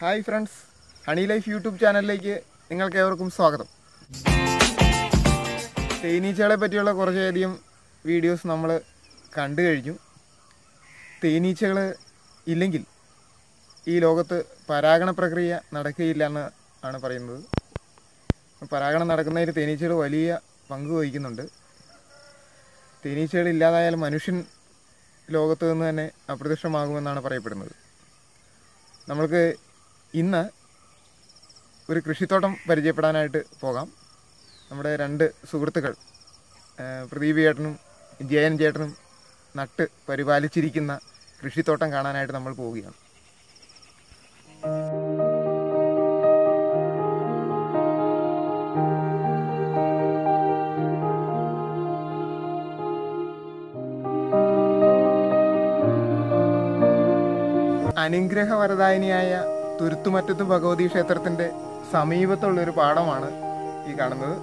Hi friends honey life YouTube ചാനലിലേക്ക് നിങ്ങൾക്ക് ഏവർക്കും സ്വാഗതം. തേനീച്ചകളെ പറ്റിയുള്ള കുറച്ചധികം വീഡിയോസ് നമ്മൾ കണ്ടു കഴിഞ്ഞു. തേനീച്ചകൾ ഇല്ലെങ്കിൽ ഈ ലോകത്ത് പരാഗണ പ്രക്രിയ നടക്കുകയില്ല എന്ന് ആണ് പറയുന്നത്. പരാഗണം നടക്കുന്നതിൽ തേനീച്ചകൾ വലിയ പങ്ക് വഹിക്കുന്നുണ്ട്. തേനീച്ചകൾ ഇല്ലാതായാൽ മനുഷ്യൻ ലോകത്ത് നിന്ന് തന്നെ അപ്രത്യക്ഷമാകുമെന്നാണ് പറയപ്പെടുന്നത്. നമ്മൾക്ക് ഇന്ന് ഒരു കൃഷിത്തോട്ടം പരിചയപ്പെടാനായിട്ട് പോകാം. നമ്മുടെ രണ്ട് സുഹൃത്തുക്കൾ പ്രദീപ് ചേട്ടനും ജയൻ ചേട്ടനും നട്ട് പരിപാലിച്ചിരിക്കുന്ന കൃഷിത്തോട്ടം കാണാനായിട്ട് നമ്മൾ പോവുകയാണ്. അനുഗ്രഹവരദായിനിയായ തുരുത്തുമറ്റത്ത് ഭഗവതി ക്ഷേത്രത്തിന്റെ സമീപത്തുള്ളൊരു പാടമാണ് ഈ കാണുന്നത്.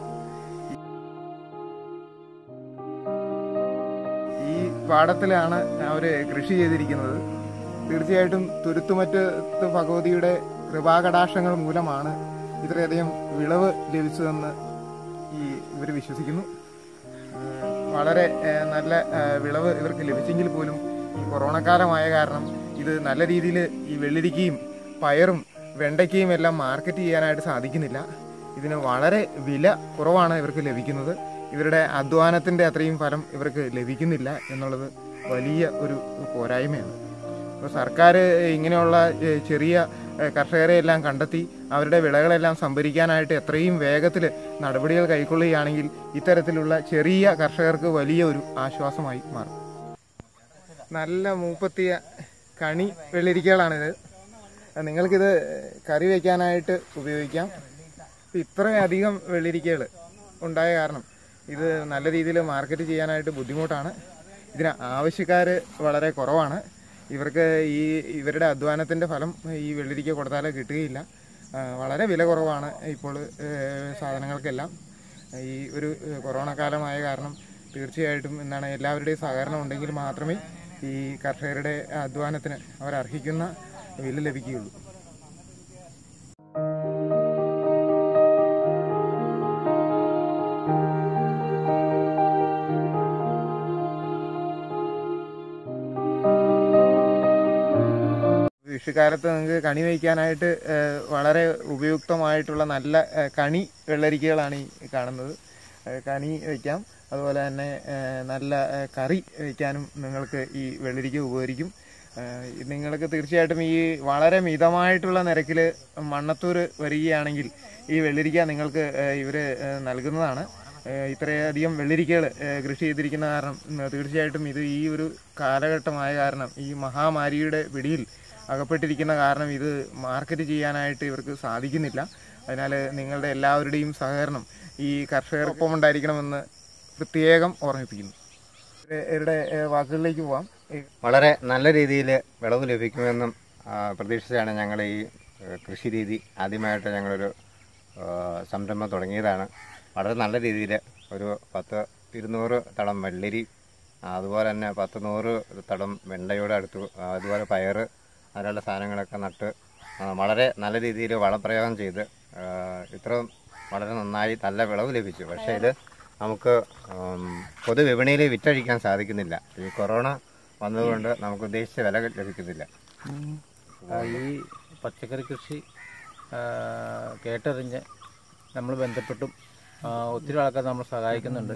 ഈ പാടത്തിലാണ് അവർ കൃഷി ചെയ്തിരിക്കുന്നത്. തീർച്ചയായിട്ടും തുരുത്തുമറ്റത്ത് ഭഗവതിയുടെ കൃപാകടാക്ഷങ്ങൾ മൂലമാണ് ഇത്രയധികം വിളവ് ലഭിച്ചതെന്ന് ഈ ഇവർ വിശ്വസിക്കുന്നു. വളരെ നല്ല വിളവ് ഇവർക്ക് ലഭിച്ചെങ്കിൽ പോലും ഈ കൊറോണ കാലമായ കാരണം ഇത് നല്ല രീതിയിൽ ഈ വെള്ളരിക്കയും പയറും വെണ്ടയ്ക്കയും എല്ലാം മാർക്കറ്റ് ചെയ്യാനായിട്ട് സാധിക്കുന്നില്ല. ഇതിന് വളരെ വില കുറവാണ് ഇവർക്ക് ലഭിക്കുന്നത്. ഇവരുടെ അധ്വാനത്തിന്റെ അത്രയും ഫലം ഇവർക്ക് ലഭിക്കുന്നില്ല എന്നുള്ളത് വലിയ ഒരു പോരായ്മയാണ്. അപ്പോൾ സർക്കാർ ഇങ്ങനെയുള്ള ചെറിയ കർഷകരെ എല്ലാം കണ്ടെത്തി അവരുടെ വിളകളെല്ലാം സംഭരിക്കാനായിട്ട് എത്രയും വേഗത്തിൽ നടപടികൾ കൈക്കൊള്ളുകയാണെങ്കിൽ ഇത്തരത്തിലുള്ള ചെറിയ കർഷകർക്ക് വലിയ ഒരു ആശ്വാസമായി മാറും. നല്ല മൂപ്പത്തിയ കണി വെള്ളരിക്കകളാണിത്. നിങ്ങൾക്കിത് കറി വയ്ക്കാനായിട്ട് ഉപയോഗിക്കാം. ഇത്രയും അധികം വെള്ളിരിക്കകൾ ഉണ്ടായ കാരണം ഇത് നല്ല രീതിയിൽ മാർക്കറ്റ് ചെയ്യാനായിട്ട് ബുദ്ധിമുട്ടാണ്. ഇതിന് ആവശ്യക്കാർ വളരെ കുറവാണ്. ഇവർക്ക് ഈ ഇവരുടെ അധ്വാനത്തിന്റെ ഫലം ഈ വെള്ളിരിക്ക കൊടുത്താൽ കിട്ടുകയില്ല. വളരെ വില കുറവാണ് ഇപ്പോൾ സാധനങ്ങൾക്കെല്ലാം. ഈ ഒരു കൊറോണ കാലമായ കാരണം തീർച്ചയായിട്ടും എന്താണ് എല്ലാവരുടെയും സഹകരണം ഉണ്ടെങ്കിൽ മാത്രമേ ഈ കർഷകരുടെ അധ്വാനത്തിന് അവർ അർഹിക്കുന്ന വില ലഭിക്കുകയുള്ളൂ. കൃഷിക്കാലത്ത് നിങ്ങൾക്ക് കണി വയ്ക്കാനായിട്ട് വളരെ ഉപയുക്തമായിട്ടുള്ള നല്ല കണി വെള്ളരിക്കകളാണ് ഈ കാണുന്നത്. കണി വയ്ക്കാം. അതുപോലെ തന്നെ നല്ല കറി വയ്ക്കാനും നിങ്ങൾക്ക് ഈ വെള്ളരിക്ക ഉപകരിക്കും. നിങ്ങൾക്ക് തീർച്ചയായിട്ടും ഈ വളരെ മിതമായിട്ടുള്ള നിരക്കിൽ മണ്ണത്തൂർ വരികയാണെങ്കിൽ ഈ വെള്ളിരിക്ക നിങ്ങൾക്ക് ഇവർ നൽകുന്നതാണ്. ഇത്രയധികം വെള്ളിരിക്കകൾ കൃഷി ചെയ്തിരിക്കുന്ന കാരണം തീർച്ചയായിട്ടും ഇത് ഈ ഒരു കാലഘട്ടമായ കാരണം ഈ മഹാമാരിയുടെ പിടിയിൽ അകപ്പെട്ടിരിക്കുന്ന കാരണം ഇത് മാർക്കറ്റ് ചെയ്യാനായിട്ട് ഇവർക്ക് സാധിക്കുന്നില്ല. അതിനാൽ നിങ്ങളുടെ എല്ലാവരുടെയും സഹകരണം ഈ കർഷകർക്കൊപ്പം ഉണ്ടായിരിക്കണമെന്ന് പ്രത്യേകം ഓർമ്മിപ്പിക്കുന്നു. വാക്കുകളിലേക്ക് പോവാം? വളരെ നല്ല രീതിയിൽ വിളവ് ലഭിക്കുമെന്നും പ്രതീക്ഷിച്ചാണ് ഞങ്ങൾ ഈ കൃഷി രീതി ആദ്യമായിട്ട് ഞങ്ങളൊരു സംരംഭം തുടങ്ങിയതാണ്. വളരെ നല്ല രീതിയിൽ ഒരു പത്ത് ഇരുന്നൂറ് തടം വെള്ളരി അതുപോലെ തന്നെ പത്ത് നൂറ് തടം വെണ്ടയോട് അടുത്ത് അതുപോലെ പയർ അതിനുള്ള സാധനങ്ങളൊക്കെ നട്ട് വളരെ നല്ല രീതിയിൽ വളപ്രയോഗം ചെയ്ത് ഇത്രയും വളരെ നന്നായി നല്ല വിളവ് ലഭിച്ചു. പക്ഷേ ഇത് നമുക്ക് പൊതുവിപണിയിൽ വിറ്റഴിക്കാൻ സാധിക്കുന്നില്ല. ഈ കൊറോണ വന്നതുകൊണ്ട് നമുക്ക് ഉദ്ദേശിച്ച വില ലഭിക്കുന്നില്ല. ഈ പച്ചക്കറി കൃഷി കേട്ടറിഞ്ഞ് നമ്മൾ ബന്ധപ്പെട്ടും ഒത്തിരി ആൾക്കാർ നമ്മൾ സഹായിക്കുന്നുണ്ട്.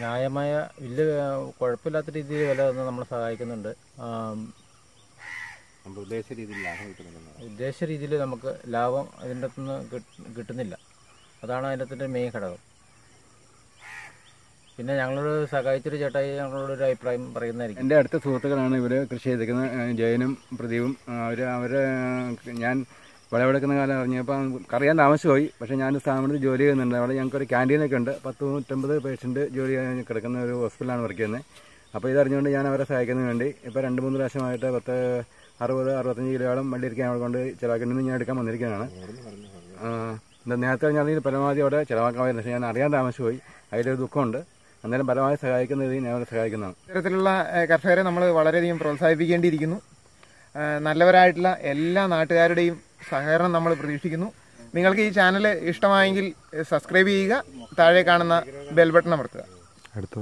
ന്യായമായ വലിയ കുഴപ്പമില്ലാത്ത രീതിയിൽ വില തന്നെ നമ്മൾ സഹായിക്കുന്നുണ്ട്. ആ, നമുക്ക് ഉദ്ദേശിച്ച രീതിയിൽ ലാഭം കിട്ടുന്നില്ല ഉദ്ദേശ രീതിയിൽ നമുക്ക് ലാഭം അതിന്റെ അകത്തുനിന്ന് കിട്ടുന്നില്ല. അതാണ് അതിന്റെ അകത്തിന്റെ മെയിൻ ഘടകം. പിന്നെ ഞങ്ങളോട് സഹായിച്ചൊരു ചേട്ടായി ഞങ്ങളോട് ഒരു അഭിപ്രായം പറയുന്നതായിരിക്കും. എന്റെ അടുത്ത സുഹൃത്തുക്കളാണ് ഇവർ കൃഷി ചെയ്തിരിക്കുന്നത് ജയനും പ്രദീപും. അവർ അവർ ഞാൻ വിളവെടുക്കുന്ന കാലം അറിഞ്ഞപ്പോൾ അറിയാൻ താമസമായി. പക്ഷേ ഞാൻ സ്ഥാപനത്തിൽ ജോലി ചെയ്യുന്നുണ്ട്. അവിടെ ഞങ്ങൾക്കൊരു ക്യാന്റീനൊക്കെ ഉണ്ട്. പത്ത് നൂറ്റമ്പത് പേഷ്യന്റ് ജോലി ചെയ്യാൻ കിടക്കുന്ന ഒരു ഹോസ്പിറ്റലാണ് വർക്ക് ചെയ്യുന്നത്. അപ്പോൾ ഇതറിഞ്ഞുകൊണ്ട് ഞാൻ അവരെ സഹായിക്കുന്നതിന് വേണ്ടി ഇപ്പോൾ രണ്ട് മൂന്ന് പ്രാവശ്യമായിട്ട് പത്ത് അറുപത് അറുപത്തഞ്ച് കിലോയോളം വണ്ടിയിരിക്കാൻ അവിടെ കൊണ്ട് ചിലവാക്കേണ്ടത് ഞാൻ എടുക്കാൻ വന്നിരിക്കുകയാണ്. നേരത്തെ പറഞ്ഞാൽ പരമാവധി അവിടെ ചിലവാക്കാമായിരുന്നു പക്ഷേ ഞാൻ അറിയാൻ താമസിച്ചുപോയി. അതിലൊരു ദുഃഖമുണ്ട്. അന്നേരം പരമാവധി സഹായിക്കുന്ന രീതിയിൽ ഞാൻ സഹായിക്കുന്നതാണ്. ഇത്തരത്തിലുള്ള കർഷകരെ നമ്മൾ വളരെയധികം പ്രോത്സാഹിപ്പിക്കേണ്ടിയിരിക്കുന്നു. നല്ലവരായിട്ടുള്ള എല്ലാ നാട്ടുകാരുടെയും സഹകരണം നമ്മൾ പ്രതീക്ഷിക്കുന്നു. നിങ്ങൾക്ക് ഈ ചാനൽ ഇഷ്ടമായെങ്കിൽ സബ്സ്ക്രൈബ് ചെയ്യുക താഴെ കാണുന്ന ബെൽ ബട്ടൺ അമർത്തുക. അടുത്ത